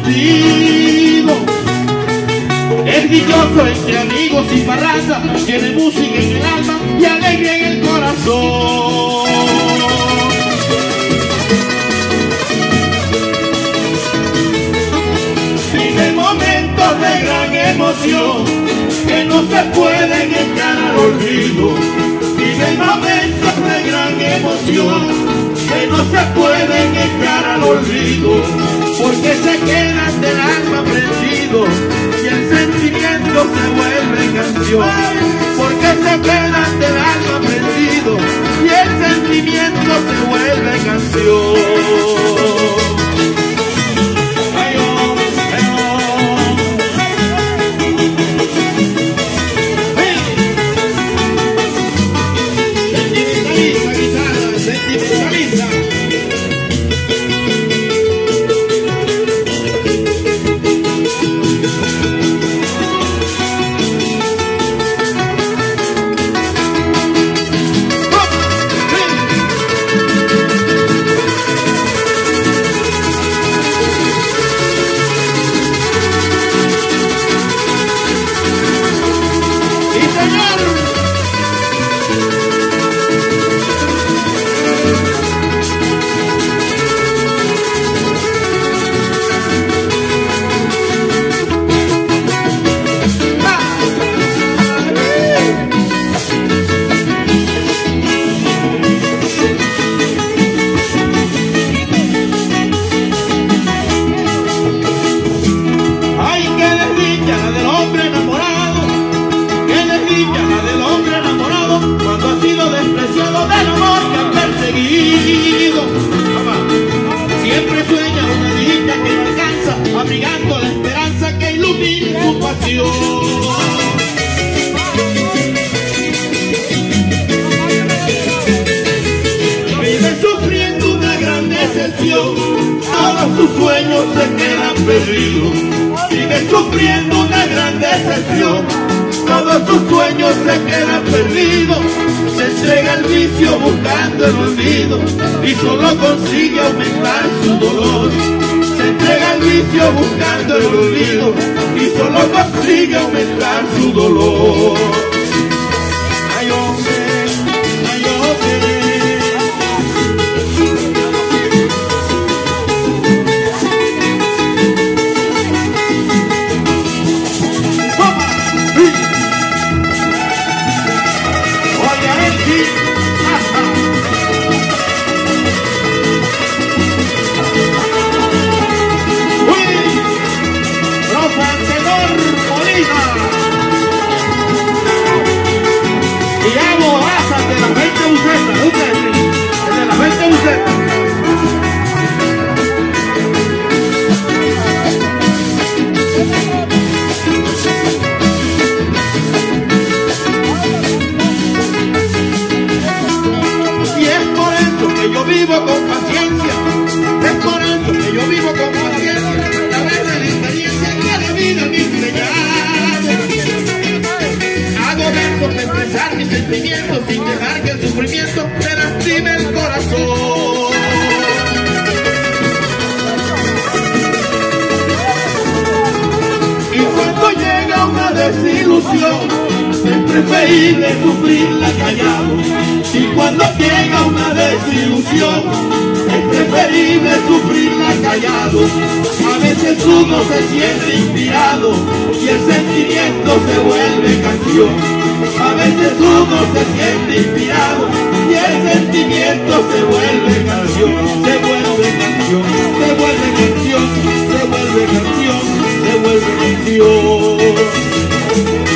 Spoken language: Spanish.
perseguido. Es dichoso entre amigos y parranda, tiene música en el alma y alegría en el corazón. Vive momentos de gran emoción que no se pueden echar al olvido. Vive momentos de gran emoción que no se pueden echar al olvido, porque se quedan del alma prendido y el sentimiento se vuelve canción. Vive sufriendo una gran decepción, todos sus sueños se quedan perdidos. Se entrega al vicio buscando el olvido y solo consigue aumentar su dolor. Se entrega al vicio buscando el olvido y solo consigue aumentar su dolor. Desilusión, es preferible sufrirla callado. Y cuando llega una desilusión, es preferible sufrirla callado. A veces uno se siente inspirado y el sentimiento se vuelve canción. A veces uno se siente inspirado y el sentimiento se vuelve canción, se vuelve canción, se vuelve canción, se vuelve canción, se vuelve canción. Thank you.